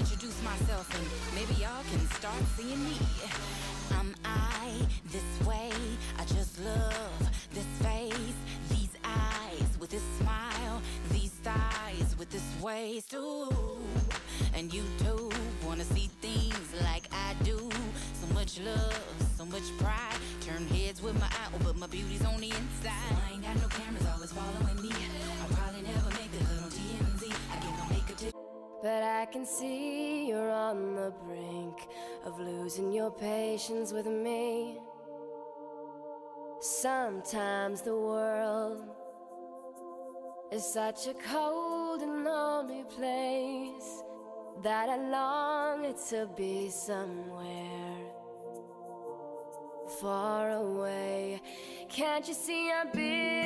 introduce myself, and maybe y'all can start seeing me. I'm I, this way. I just love this face, these eyes with this smile, these thighs with this waist. Ooh, and you too wanna see things like I do. So much love, so much pride. Turn heads with my eye, but my beauty's on the inside. I ain't got no cameras always following me. I'll I can see you're on the brink of losing your patience with me. Sometimes the world is such a cold and lonely place that I long to be somewhere far away. Can't you see I'm busy?